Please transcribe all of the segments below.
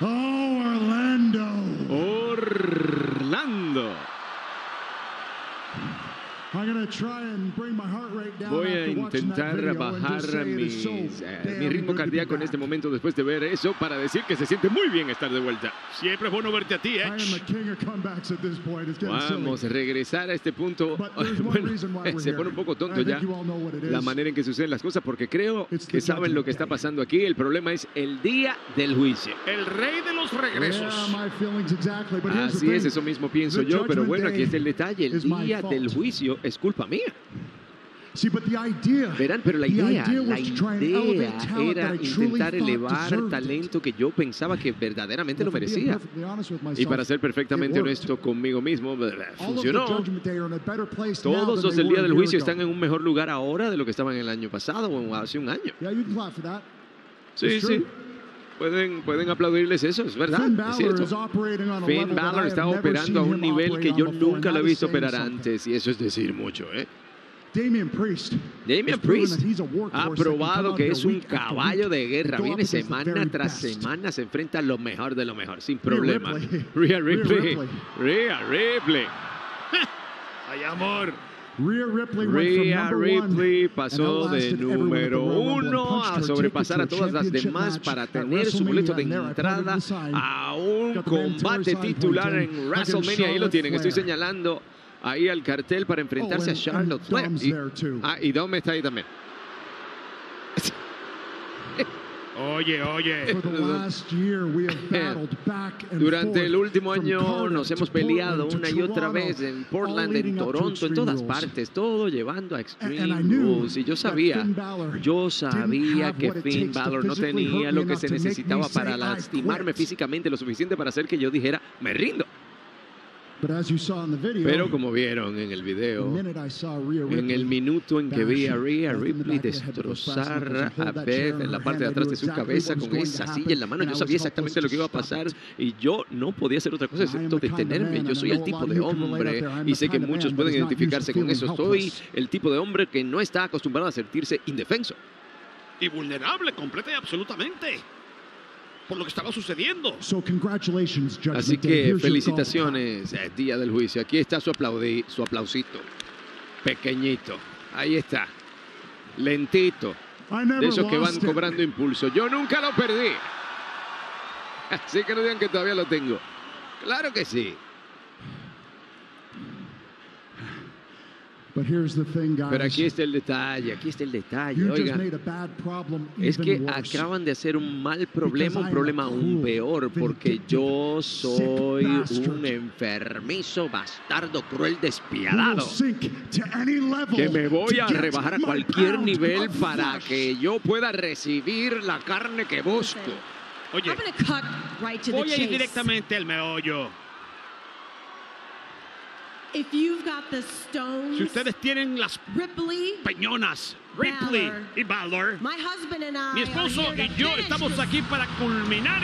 Oh, Orlando. Orlando. Voy a intentar bajar mis, eh, mi ritmo cardíaco en este momento después de ver eso para decir que se siente muy bien estar de vuelta. Siempre es bueno verte a ti, I am the Edge. king of comebacks at this point. It's getting Vamos a regresar a este punto. But there's one Bueno, reason why we're se pone un poco tonto ya you all know what it la is. manera en que suceden las cosas porque creo que the saben lo que está pasando aquí. El problema es el día del juicio. El rey de los regresos. Así es, eso mismo pienso yo, pero bueno, aquí está el detalle. El día del juicio es culpa mía. See, but the idea, Verán, pero la idea, la idea era intentar elevar talento que yo pensaba que verdaderamente lo merecía. Y para ser perfectamente honesto conmigo mismo, funcionó. Todos los del día del juicio están en un mejor lugar ahora de lo que estaban el año pasado o hace un año. Sí, sí. Pueden, pueden aplaudirles eso, es verdad. Finn es Balor cierto. is operating on a Finn level that I Balor have está never operando a seen un nivel que yo nunca lo he visto operar antes y eso es decir mucho, ¿eh? Damian Priest. Damian Priest ha probado que es un week after caballo week de guerra. Viene semana tras best. semana, se enfrenta a lo mejor de lo mejor, sin Rhea problema. Ripley. Rhea. Ripley. Rhea Ripley. Ay, amor. Rhea Ripley pasó de número uno a sobrepasar a todas las demás para tener su boleto de entrada a un combate titular en WrestleMania. Ahí lo tienen, estoy señalando ahí al cartel para enfrentarse a Charlotte Flair. Y- ah, y Dom está ahí también. Oye, oye. For the last year, we have battled back and Durante el último año nos hemos peleado una y otra vez en Portland, en Toronto, en todas partes, todo llevando a And- Extreme Rules. Y yo sabía, yo sabía que Finn Balor no tenía lo que se necesitaba para "I lastimarme quit". físicamente lo suficiente para hacer que yo dijera, me rindo. But as you saw in the video, Pero como vieron en el the video, minute I saw Rhea en Ripley el minuto en que vi a Rhea Beth in the Ripley back of the head with those brass destrozar a hold that chair Beth in en la parte de atrás knew de su exactly cabeza what was con going esa to silla en la mano, happen, yo and I sabía exactamente lo que iba a pasar y yo no podía hacer otra cosa excepto the kind of detenerme. man, Yo soy I el tipo de hombre y the sé que kind of man muchos pueden identificarse to con eso. Soy el tipo de hombre que no está acostumbrado a sentirse indefenso. Y vulnerable, completa y absolutamente. Por lo que estaba sucediendo. So congratulations, Judgment Así que felicitaciones, eh, día del juicio. Aquí está su, aplaudi- su aplausito. Pequeñito. Ahí está. Lentito. De esos que van cobrando impulso. Yo nunca lo perdí. Así que no digan que todavía lo tengo. Claro que sí. But here's the thing, guys. Pero aquí está el detalle, aquí está el detalle. you just Oiga, made a bad problem es que acaban de hacer un mal problema, un problema aún peor, porque yo sick soy un enfermizo, bastardo, cruel, despiadado. que me voy to a rebajar a cualquier nivel para que yo pueda recibir la carne que busco. Oye, I'm going to cut right to the voy a ir directamente al meollo. If you've got the stones, Si ustedes tienen las Ripley, peñonas, Ripley Balor. y Balor, my husband and I mi are esposo here y yo estamos aquí para culminar.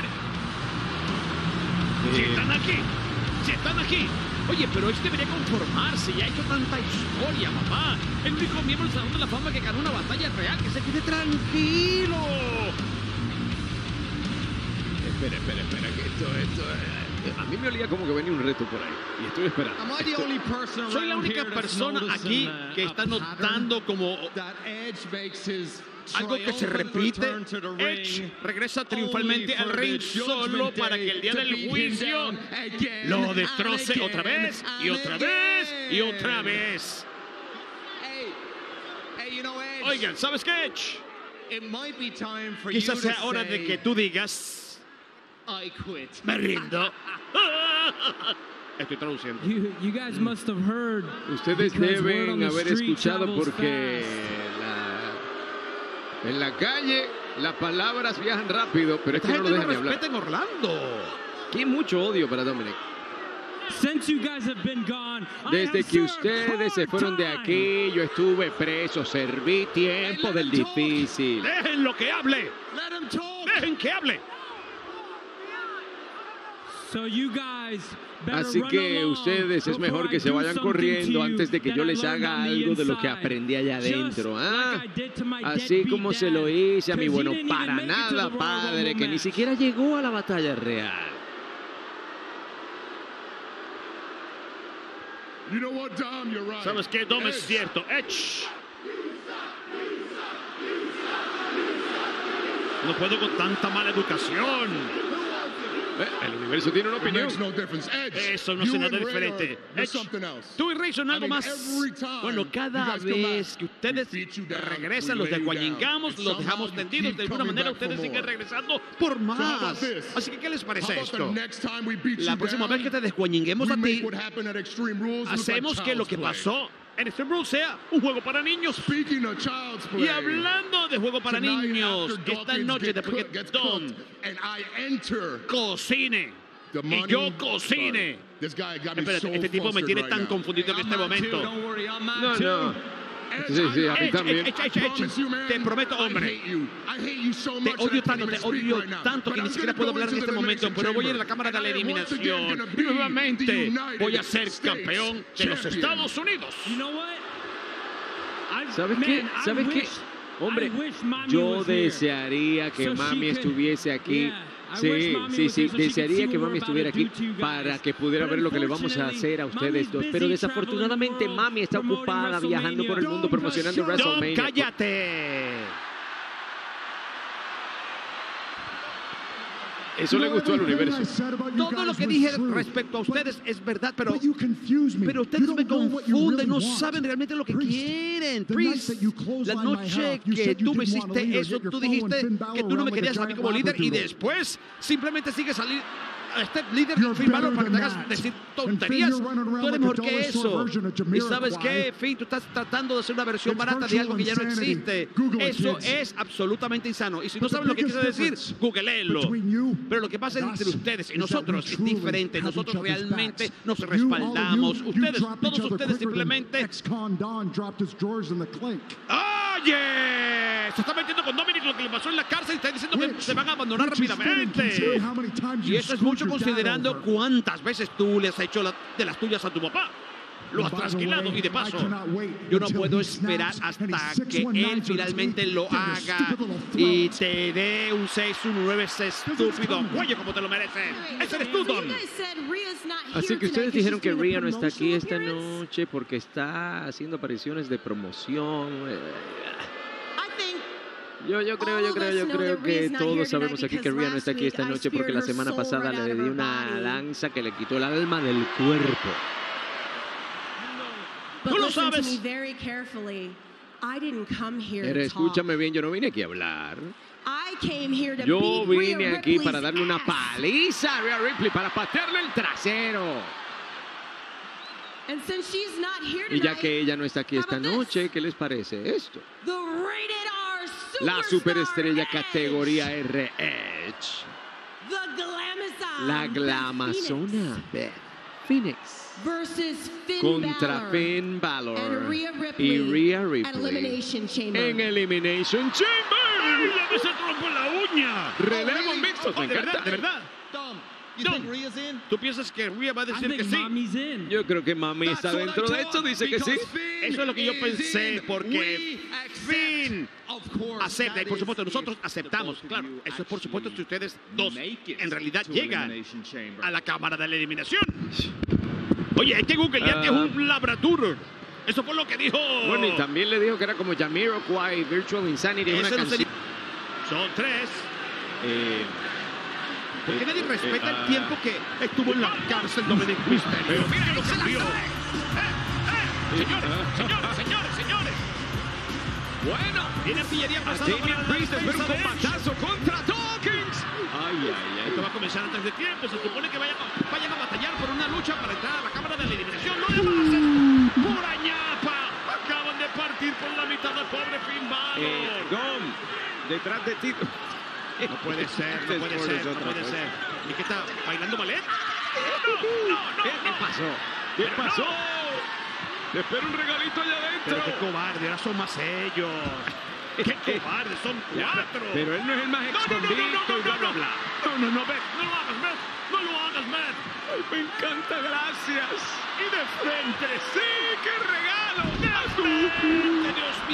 Si están aquí, si están aquí. Oye, pero él debería conformarse, ya ha hecho tanta historia, mamá. El único miembro del Salón de la Fama que ganó una batalla real, que se quede tranquilo. Espera, espera, espera, que esto, esto, eh, a mí me olía como que venía un reto por ahí y estoy esperando. Am I the Esto- only person Soy la única persona aquí uh, que está notando como algo que se repite. Edge regresa triunfalmente al ring solo para que el día del juicio lo destroce otra vez y otra vez y otra vez. Oigan, ¿sabes qué, Edge? Quizás sea hora de que tú digas, I quit. me rindo. Estoy traduciendo. You, you guys must have heard. Ustedes deben haber escuchado porque la- en la calle las palabras viajan rápido, pero es Esta que no lo dejan no hablar. en Orlando. Hay mucho odio para Dominic. Since you guys have been gone, Desde que ustedes se fueron de aquí, yo estuve preso, serví tiempo del difícil. Dejen lo que hable. Let him talk. Dejen que hable. So you guys better Así que ustedes es mejor que se do vayan corriendo antes de que that yo les haga algo de lo que aprendí allá adentro. ¿ah? Así como se lo hice a mi bueno para nada padre que ni siquiera llegó a la batalla real. You know what, Dom? You're right. ¿Sabes qué, Dom? Es cierto. Edge. No puedo con tanta mala educación. Eh, El universo tiene una opinión. no. Edge, Eso no you hace nada and Ray diferente. Edge, something else. Tú y Rey son algo más. Bueno, you cada vez que ustedes regresan, los and los dejamos tendidos. De alguna manera ustedes siguen more. regresando por más. Así que, ¿qué les parece esto? La próxima vez que te desguañinguemos we a ti, what happened at Extreme Rules look like hacemos que lo que pasó en Extreme Rules sea un juego para niños. Speaking of child's play, Y hablando de juego para niños, esta noche get después que Don cooked and I enter cocine the y yo cocine. Espérate, este tipo me tiene right tan now. confundido en este momento. No, no. Sí, sí, a mí Edge, también. Te prometo, hombre. Te odio tanto, te odio tanto que ni siquiera puedo hablar en este momento, pero voy a ir a la cámara de la eliminación y nuevamente voy a ser campeón de los. Estados Unidos. ¿Sabes qué? ¿Sabes qué? Hombre, yo desearía que mami estuviese aquí. Sí, sí, sí, desearía que mami estuviera aquí para que pudiera ver lo que le vamos a hacer a ustedes dos. Pero desafortunadamente mami está ocupada viajando por el mundo promocionando WrestleMania. cállate. Eso le gustó al universo. Todo lo que dije respecto a ustedes es verdad, pero, pero ustedes me confunden, no saben realmente lo que quieren. Priest, la noche que tú me hiciste eso, tú dijiste que tú no me querías a mí como líder y después simplemente sigues salir este líder You're Finn Balor better para que te hagas decir tonterías. Tú eres mejor que eso. Y sabes qué. Finn, tú estás tratando de hacer una versión barata de algo que ya no existe. Eso es absolutamente insano. Y si no saben lo que quise decir, googleenlo. Pero lo que pasa entre us ustedes y nosotros es diferente. Nosotros realmente nos respaldamos. Ustedes, todos ustedes simplemente. Ex-con ¡Oye! Se está metiendo con Dominic lo que le pasó en la cárcel y está diciendo que se van a abandonar rápidamente. Y eso es mucho considerando cuántas veces tú le has hecho la- de las tuyas a tu papá. Lo the trasquilado way, y de paso. Yo no puedo esperar hasta que 619 él finalmente lo haga y te dé un 6, un 9 ese estúpido cuello como te lo mereces. Ese eres tú, Don. Así que ustedes dijeron que Rhea no está aquí esta noche porque está haciendo apariciones de promoción. Eh, I think Yo, yo creo, yo creo, yo creo que todos sabemos aquí que Rhea no está aquí esta noche porque la semana pasada le di una lanza que le quitó el alma del cuerpo. But Tú lo listen to sabes. me very carefully. I didn't come here Pero escúchame bien, yo no vine aquí a hablar. Yo vine aquí para darle una paliza a Rhea Ripley, para patearle el trasero. Y ya que ella no está aquí esta noche, ¿qué les parece esto? La superestrella categoría R Edge. La glamazona Phoenix Finn Contra Balor Finn Balor and Rhea Ripley y Rhea Ripley Elimination Chamber. en Elimination Chamber. ¡Ya me se la uña! Relevo mixto, Oh, me de verdad, encanta. de verdad. You Dom. think Rhea's in? ¿Tú piensas que Rhea va a I decir que sí? Yo creo que mami está dentro de esto, dice que sí. Eso es lo que yo pensé, porque. Finn acepta y por supuesto nosotros aceptamos, claro. Eso es por supuesto si ustedes dos en realidad to llegan a la cámara de la eliminación. Oye, hay que googlear que es Ah. un labrador. Eso fue lo que dijo. Bueno, y también le dijo que era como Jamiroquai, Virtual Insanity, una canción. Son tres. Eh, ¿Por qué eh, nadie eh, respeta ah, el tiempo que estuvo en la cárcel Dominic Mysterio? Pero mira lo que cambió. Señores, señores, señores, señores. Bueno, Viene artillería pasando por Priest defensa espera un combatazo contra Dawkins. Ay, ay, Esto va ay. a comenzar antes de tiempo. Se supone que vayan, a- vayan a batallar por una lucha para entrar a la cámara de la eliminación. ¡No demás! ¡Pura ñapa! Acaban de partir por la mitad al pobre Finn Balor. Eh, Dom, detrás de ti. No puede ser, no puede Después ser, no puede cosa. ser. ¿Y qué está? ¿Bailando ballet? No, no, no, ¿Qué no. pasó? ¿Qué Pero pasó? no. Te espero un regalito allá Pero adentro. qué cobarde, ahora son más ellos. Qué cobarde, son cuatro. Pero él no es el más No, no, no, no, escondido no, y bla, no, bla, no. bla. No, no, no, Beth, no lo hagas, Beth, no lo hagas. Ay, me encanta, gracias. Y de frente, sí, qué regalo. De frente, Dios mío.